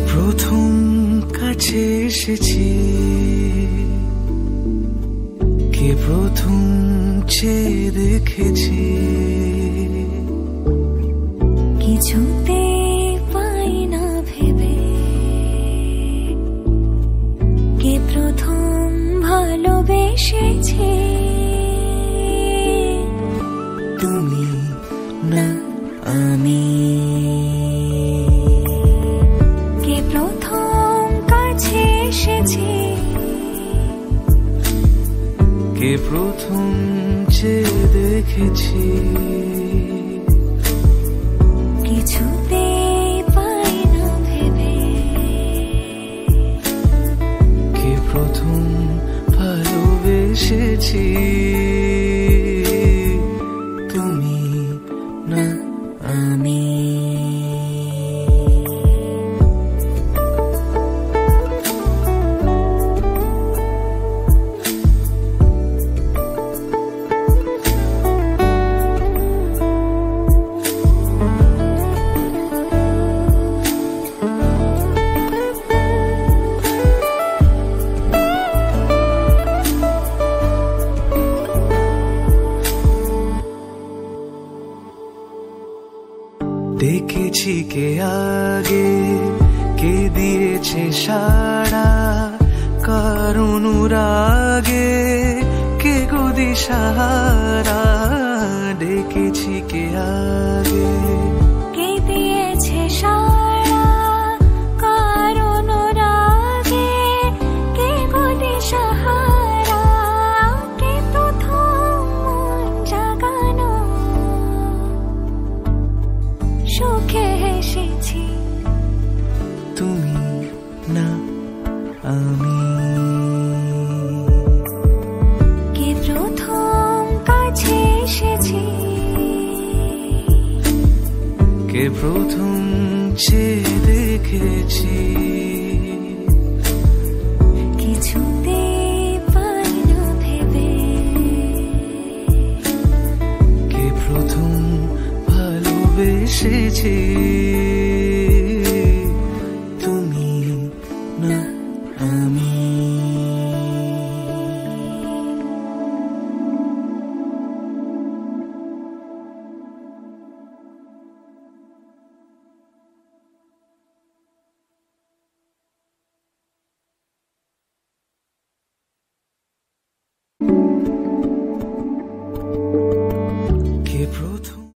প্রথম কাছে এসেছি। কে প্রথম চেয়ে দেখেছি? কিছুতে পাই না ভেবে। কে প্রথম ভালোবেসেছে? তুমি না আমি। কে প্রথম যে দেখেছি? কিছুতে পাই না ভেবে। কে প্রথম ভালোবেসেছি? দেখেছি কে আগে, কে দিয়েছে সারা কারণ রাগে কে গদি সাহারা দেখেছি কে আগে। কে দিয়েছে সারা কে প্রথম যে দেখেছি। কিছুতে ভেবে। কে প্রথম ভালোবেসেছি? approach